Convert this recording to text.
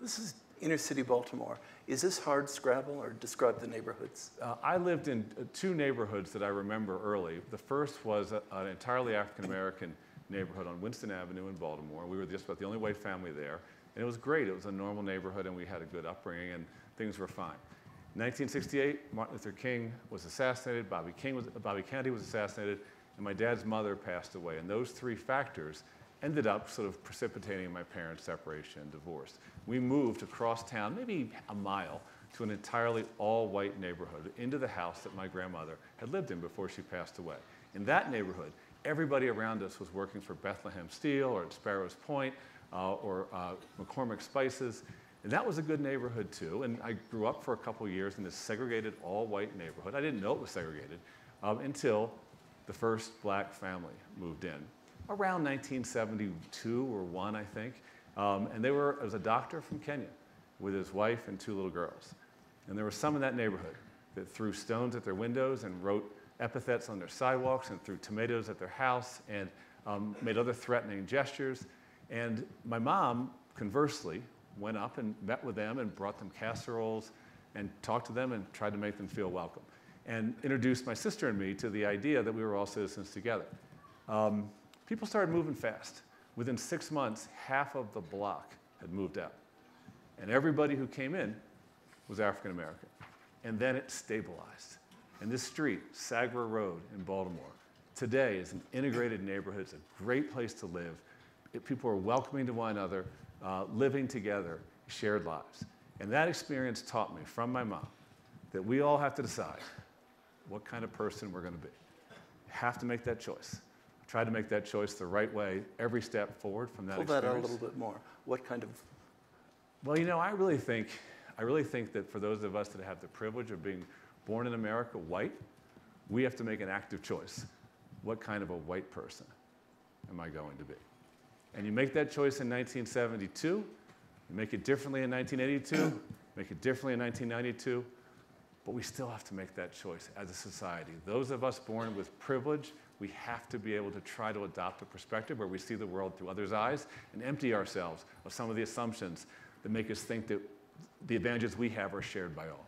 This is inner city Baltimore. Is this hard scrabble or describe the neighborhoods? Uh, I lived in uh, two neighborhoods that I remember early. The first was a, an entirely African American neighborhood on Winston Avenue in Baltimore. We were just about the only white family there. And it was great. It was a normal neighborhood and we had a good upbringing and things were fine. 1968, Martin Luther King was assassinated, Bobby, King was, Bobby Kennedy was assassinated, and my dad's mother passed away. And those three factors ended up sort of precipitating my parents' separation and divorce. We moved across town, maybe a mile, to an entirely all-white neighborhood, into the house that my grandmother had lived in before she passed away. In that neighborhood, everybody around us was working for Bethlehem Steel or at Sparrows Point uh, or uh, McCormick Spices. And that was a good neighborhood too. And I grew up for a couple years in this segregated all-white neighborhood. I didn't know it was segregated um, until the first black family moved in around 1972 or one, I think. Um, and they were, it was a doctor from Kenya with his wife and two little girls. And there were some in that neighborhood that threw stones at their windows and wrote epithets on their sidewalks and threw tomatoes at their house and um, made other threatening gestures. And my mom, conversely, went up and met with them and brought them casseroles and talked to them and tried to make them feel welcome. And introduced my sister and me to the idea that we were all citizens together. Um, people started moving fast. Within six months, half of the block had moved out. And everybody who came in was African American. And then it stabilized. And this street, Sagra Road in Baltimore, today is an integrated neighborhood. It's a great place to live. It, people are welcoming to one another, uh, living together, shared lives. And that experience taught me from my mom that we all have to decide what kind of person we're going to be. You have to make that choice try to make that choice the right way every step forward from that Pull experience. that out a little bit more. What kind of? Well, you know, I really think, I really think that for those of us that have the privilege of being born in America white, we have to make an active choice. What kind of a white person am I going to be? And you make that choice in 1972, you make it differently in 1982, make it differently in 1992, but we still have to make that choice as a society. Those of us born with privilege, we have to be able to try to adopt a perspective where we see the world through others' eyes and empty ourselves of some of the assumptions that make us think that the advantages we have are shared by all.